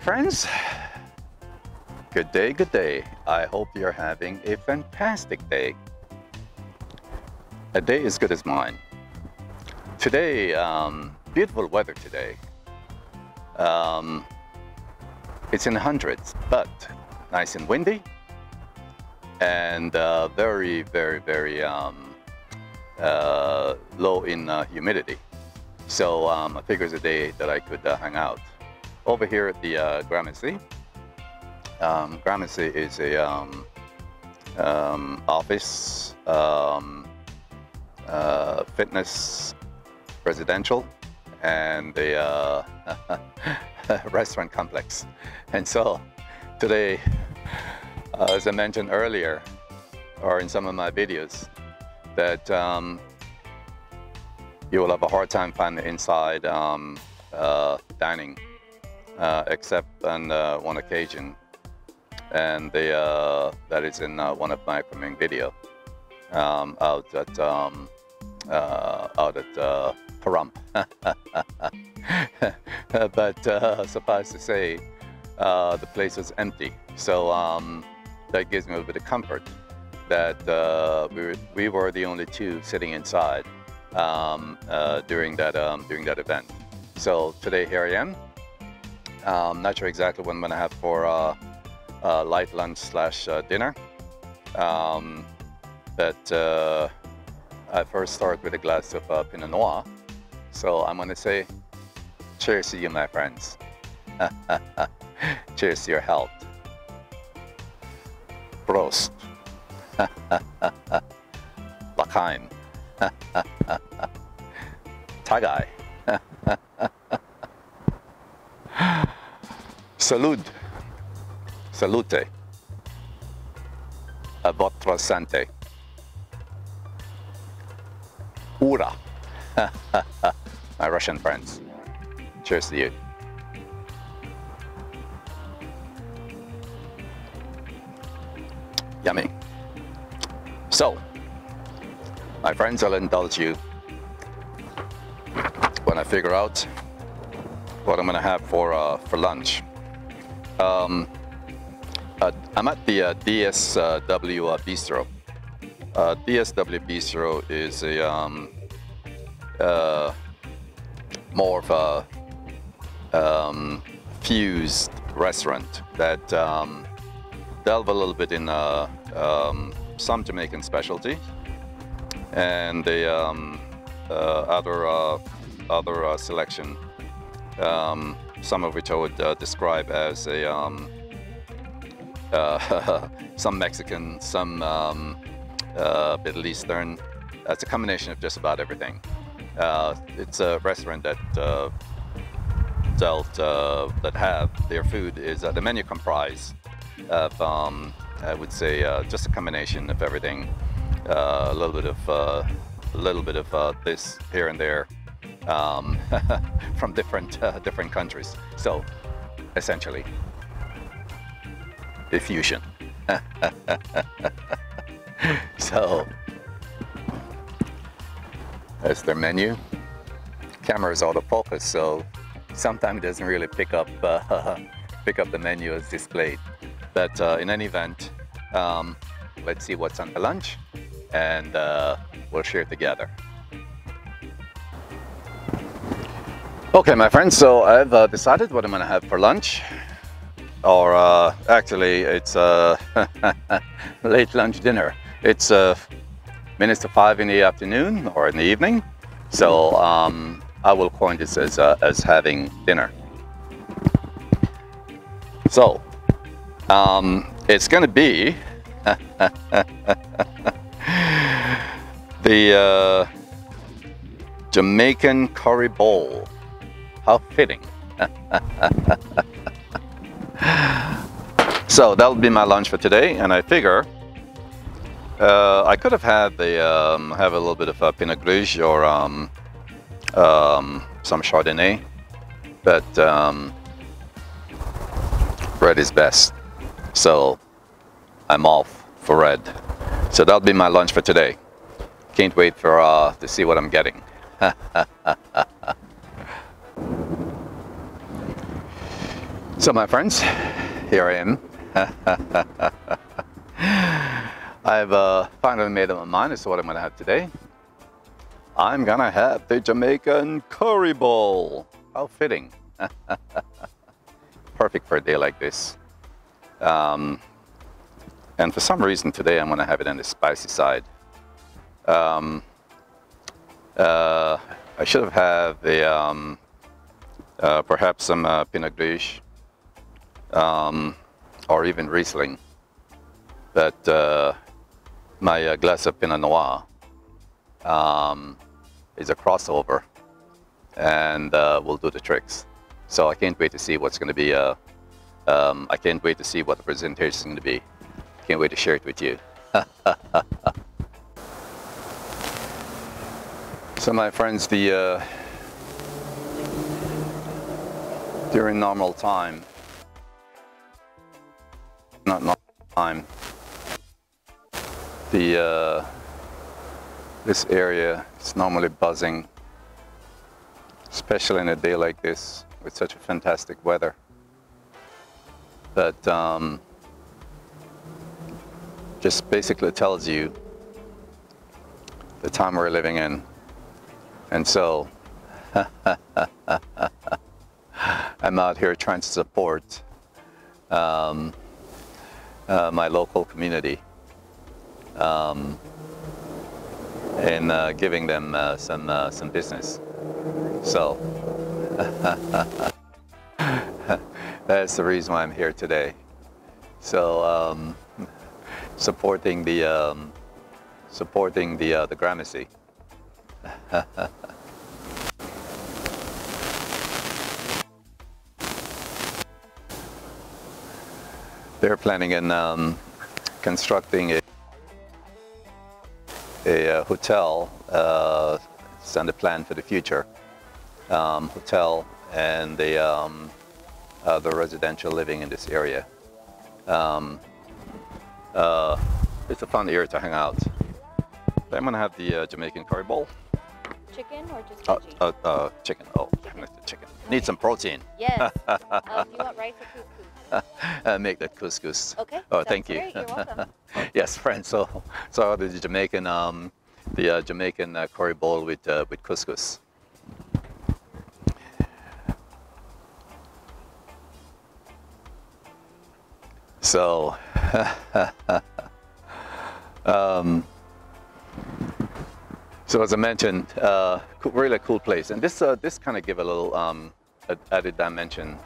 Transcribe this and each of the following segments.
friends. Good day, good day. I hope you're having a fantastic day. A day as good as mine. Today, um, beautiful weather today. Um, it's in the hundreds, but nice and windy and uh, very, very, very um, uh, low in uh, humidity. So um, I figured it's a day that I could uh, hang out. Over here at the uh, Gramercy, um, Gramercy is a um, um, office, um, uh, fitness, residential, and a uh, restaurant complex. And so today, uh, as I mentioned earlier, or in some of my videos, that um, you will have a hard time finding inside um, uh, dining, uh, except on uh, one occasion and they, uh, that is in uh, one of my premiering video um, out at um, uh, out at uh, Pahrump. but suffice to say, the place was empty, so um, that gives me a bit of comfort that we, were, we were the only two sitting inside um, during that um, during that event. So today here I am. Um, not sure exactly what I'm gonna have for uh, uh, light lunch slash uh, dinner. Um, but uh, I first start with a glass of uh, Pinot Noir. So I'm gonna say, cheers to you, my friends. cheers to your health. Prost. L'chaim. Tagai. Salud. Salute. A votre santé. Ura. My Russian friends. Cheers to you. Yummy. So, my friends, I'll indulge you when I figure out what I'm gonna have for uh, for lunch. Um, uh, I'm at the uh, DSW uh, Bistro. Uh, DSW Bistro is a um, uh, more of a um, fused restaurant that um, delve a little bit in uh, um, some Jamaican specialty and the um, other other selection, um, some of which I would uh, describe as a um, uh, some Mexican, some um, uh, Middle Eastern. It's a combination of just about everything. Uh, it's a restaurant that uh, dealt uh, that have their food is uh, the menu comprise of um, I would say uh, just a combination of everything. Uh, a little bit of uh, a little bit of uh, this here and there um, from different uh, different countries. So essentially, diffusion. so that's their menu. Camera is out of focus, so sometimes it doesn't really pick up uh, pick up the menu as displayed. But uh, in any event, um, let's see what's on the lunch, and uh, we'll share together. Okay, my friends, so I've uh, decided what I'm gonna have for lunch. Or uh, actually, it's uh, late lunch dinner. It's uh, minutes to five in the afternoon or in the evening. So um, I will coin this as, uh, as having dinner. So um, it's gonna be the uh, Jamaican curry bowl. How fitting. so that'll be my lunch for today, and I figure uh, I could have had the um, have a little bit of a Pinot Gris or um, um, some Chardonnay, but um, red is best. So I'm off for red. So that'll be my lunch for today. Can't wait for uh, to see what I'm getting. So my friends, here I am. I've uh, finally made up my mind as to what I'm gonna have today. I'm gonna have the Jamaican curry bowl. How fitting. Perfect for a day like this. Um, and for some reason today I'm gonna have it on the spicy side. Um, uh, I should have had the um, uh, perhaps some uh, Pinot Gris um, or even Riesling. But uh, my uh, glass of Pinot Noir um, is a crossover and uh, will do the tricks. So I can't wait to see what's going to be. Uh, um, I can't wait to see what the presentation is going to be. Can't wait to share it with you. so my friends, the uh, during normal time, time, the uh, this area is normally buzzing, especially in a day like this with such a fantastic weather. But um, just basically tells you the time we're living in. And so I'm out here trying to support um, uh, my local community um, and uh, giving them uh, some uh, some business. So that's the reason why I'm here today. So um, supporting the um, supporting the uh, the Gramercy. They're planning on um, constructing a, a, uh, hotel. Uh, it's on the plan for the future. Um, hotel and the, um, uh, the residential living in this area. Um, uh, it's a fun area to hang out. I'm gonna have the uh, Jamaican curry bowl. Chicken or just Uh, veggie? uh, uh, chicken. Oh, the chicken. Need some protein. yes. do you want rice or? uh, make that couscous. Okay. Oh, thank you. Great. You're welcome. yes, friends. So, so the Jamaican, um, the uh, Jamaican uh, curry bowl with uh, with couscous. So, um, so as I mentioned, uh, really cool place, and this uh, this kind of give a little um, added dimension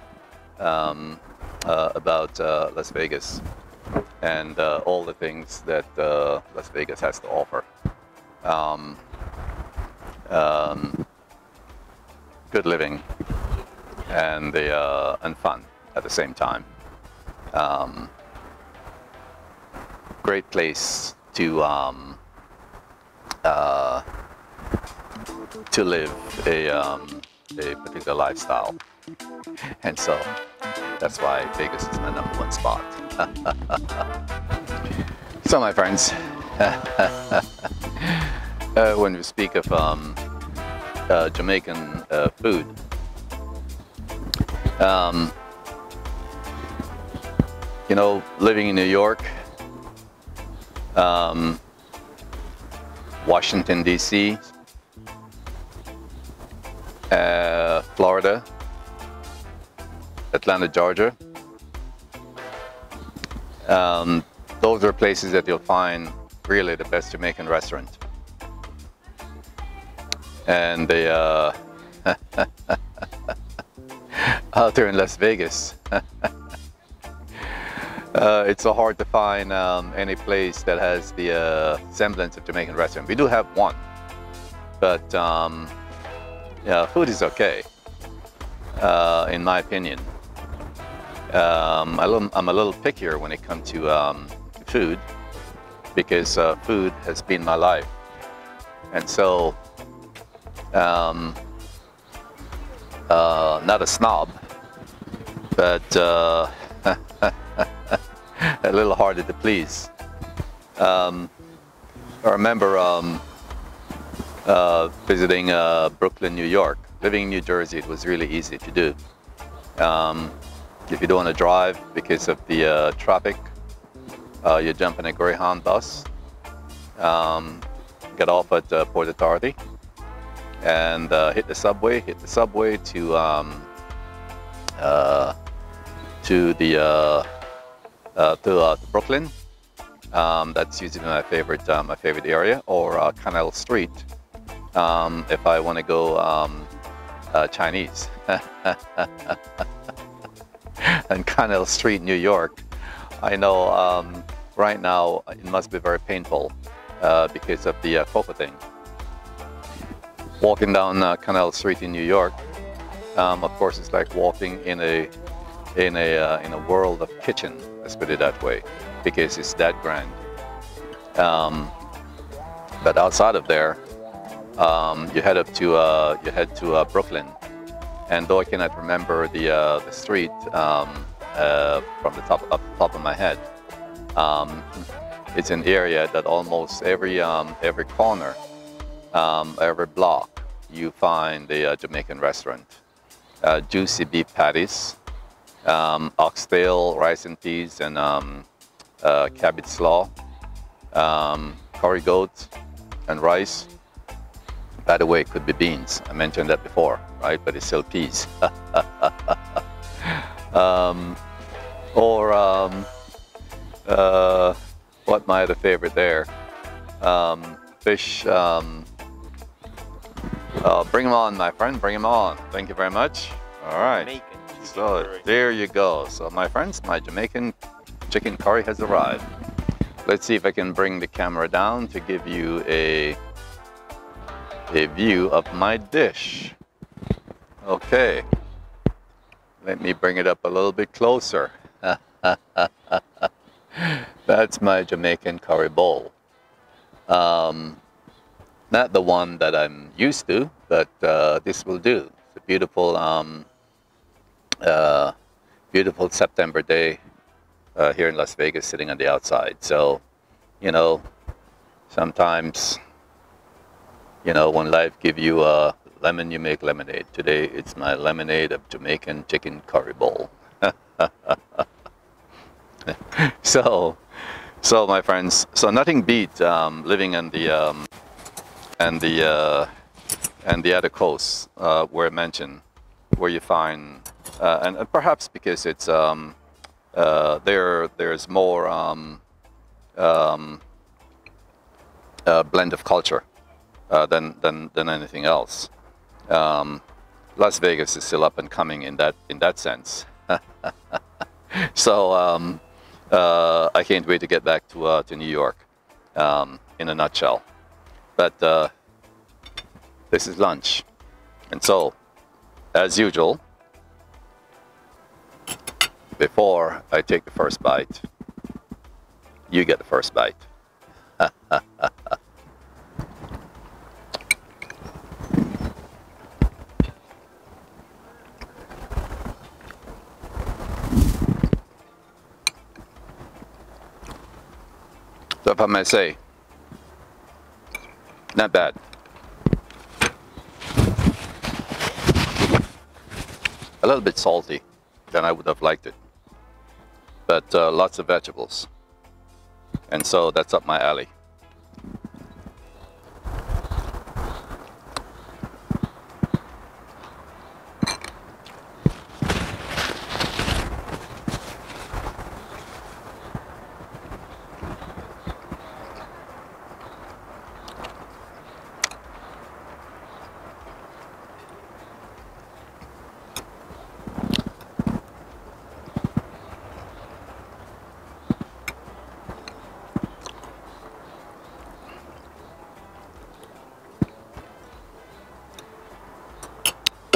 um, uh, about uh, Las Vegas and uh, all the things that uh, Las Vegas has to offer. Um, um, good living and the uh, and fun at the same time. Um, great place to um, uh, to live a um, a particular lifestyle, and so that's why Vegas is my number one spot. so, my friends, uh, when we speak of um, uh, Jamaican uh, food, um, you know, living in New York, um, Washington, D.C., uh, Florida, Atlanta, Georgia. Um, those are places that you'll find really the best Jamaican restaurant. And they, uh, out there in Las Vegas, uh, it's so hard to find um, any place that has the uh, semblance of Jamaican restaurant. We do have one, but um, yeah, food is okay, uh, in my opinion. Um, I'm a little pickier when it comes to um, food because uh, food has been my life, and so um, uh, not a snob, but uh, a little harder to please. Um, I remember um, uh, visiting uh, Brooklyn, New York. Living in New Jersey, it was really easy to do. If you don't want to drive because of the uh, traffic, uh, you jump in a Greyhound bus, um, get off at uh, Port Authority, and uh, hit the subway. Hit the subway to um, uh, to the uh, to, Brooklyn. Um, that's usually my favorite my favorite area, or Canal Street um, if I want to go um, Chinese. and Canal Street, New York. I know um, right now it must be very painful uh, because of the uh, cocoa thing. Walking down uh, Canal Street in New York, um, of course, it's like walking in a in a uh, in a world of kitchen. Let's put it that way, because it's that grand. Um, but outside of there, um, you head up to uh, you head to uh, Brooklyn, and though I cannot remember the uh, the street um, uh, from the top up top of my head, um, it's an area that almost every um, every corner, um, every block, you find a uh, Jamaican restaurant. Uh, juicy beef patties, um, oxtail, rice and peas, and um, cabbage slaw, curry goat, and rice by the way, it could be beans. I mentioned that before, right? But it's still peas. um, or um, uh, what my other favorite there? Um, fish. Um, uh, bring them on, my friend. Bring them on. Thank you very much. All right. So there you go. So my friends, my Jamaican chicken curry has arrived. Let's see if I can bring the camera down to give you a a view of my dish. Okay, let me bring it up a little bit closer. That's my Jamaican curry bowl. Um, not the one that I'm used to, but uh, this will do. It's a beautiful, um, uh, beautiful September day uh, here in Las Vegas, sitting on the outside. So, you know, sometimes you know, when life give you a lemon, you make lemonade. Today, it's my lemonade of Jamaican chicken curry bowl. so, so my friends, so nothing beat um, living in the um, and the uh, and the other coasts uh, where mentioned, where you find, uh, and, and, perhaps because it's um, uh, there, there's more um, um, blend of culture uh, than, than, than anything else. Um, Las Vegas is still up and coming in that, in that sense. so um, uh, I can't wait to get back to, uh, to New York um, in a nutshell. But uh, this is lunch. And so, as usual, before I take the first bite, you get the first bite. So if I may say, not bad. A little bit salty than I would have liked it, but uh, lots of vegetables. And so that's up my alley.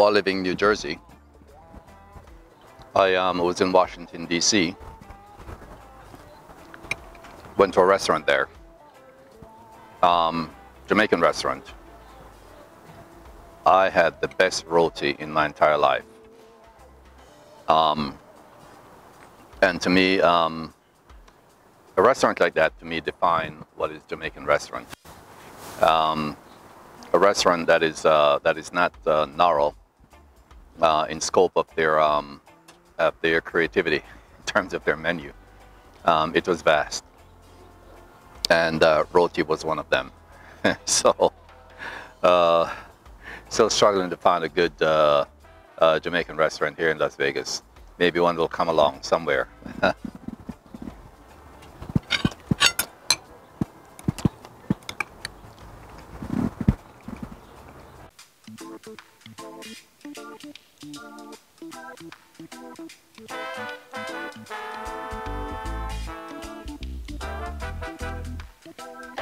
While living in New Jersey. I um, was in Washington, D.C. Went to a restaurant there, um, Jamaican restaurant. I had the best roti in my entire life. Um, and to me, um, a restaurant like that, to me, define what is Jamaican restaurant. Um, a restaurant that is uh, that is not uh, narrow uh, in scope of their um, at their creativity in terms of their menu. Um, it was vast, and uh, roti was one of them. so, uh, still struggling to find a good uh, uh, Jamaican restaurant here in Las Vegas. Maybe one will come along somewhere. Thank you.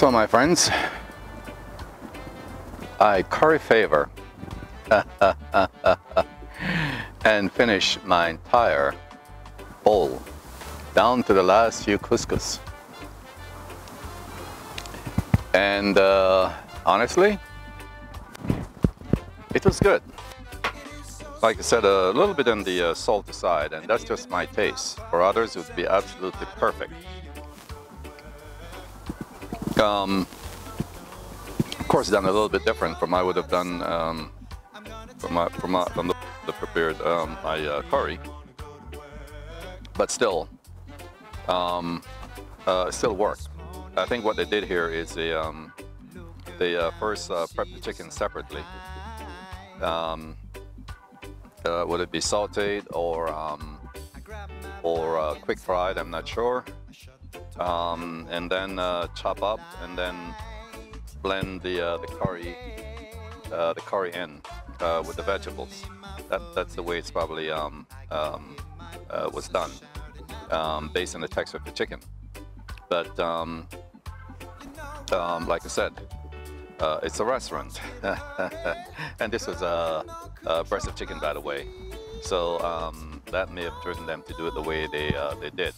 So, my friends, I curry favor and finish my entire bowl down to the last few couscous. And uh, honestly, it was good. Like I said, a little bit on the uh, salty side, and that's just my taste. For others, it would be absolutely perfect. Um, of course, done a little bit different from I would have done um, from my, from, my, from the, the prepared um, my uh, curry, but still, um, uh, still worked. I think what they did here is they um, they uh, first uh, prep the chicken separately. Um, uh, would it be sautéed or um, or uh, quick fried? I'm not sure um, and then uh, chop up and then blend the uh, the curry uh, the curry in uh, with the vegetables. That that's the way it's probably um, um, uh, was done um, based on the texture of the chicken. But um, um, like I said, uh, it's a restaurant, and this was a, a, breast of chicken, by the way. So that may have driven them to do it the way they they did.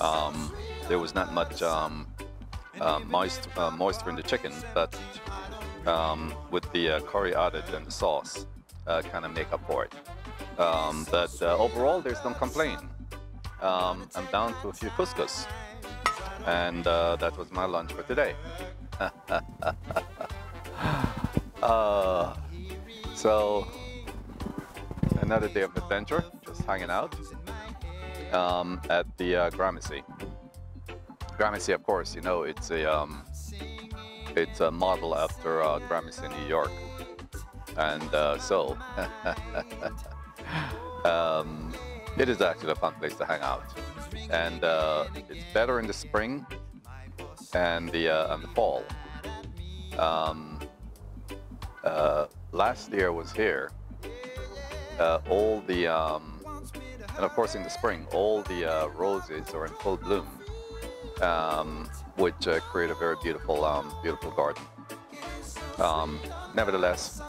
Um, there was not much um, uh, moist, uh, moisture in the chicken, but um, with the uh, curry added and the sauce, uh, kind of make up for it. Um, but uh, overall, there's no complaint. Um, I'm down to a few couscous, and uh, that was my lunch for today. so another day of adventure, just hanging out um, at the uh, Gramercy. Gramercy, of course, you know, it's a um, it's a model after uh, Gramercy, New York, and uh, so um, it is actually a fun place to hang out, and uh, it's better in the spring and the uh, and the fall. Um, uh, last year was here. Uh, all the um, and of course in the spring, all the uh, roses are in full bloom um, which uh, create a very beautiful, um, beautiful garden. Um, nevertheless,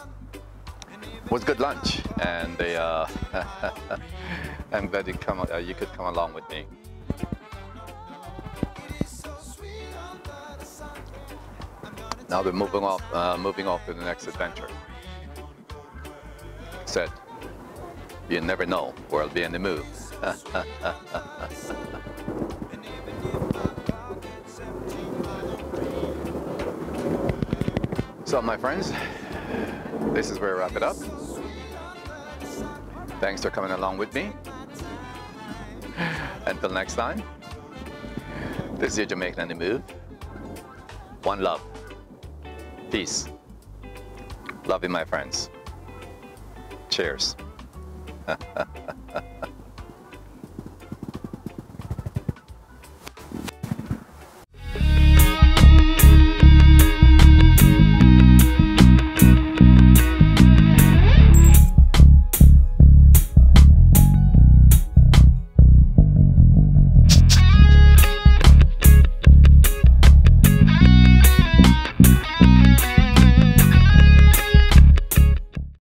it was good lunch, and they, uh, I'm glad you come, uh, you could come along with me. Now we're moving off, uh, moving off to the next adventure. Said, you never know where I'll be in the move. so, my friends, this is where I wrap it up. Thanks for coming along with me. Until next time, this is your Jamaican in the Move. One love. Peace. Love you, my friends. Cheers.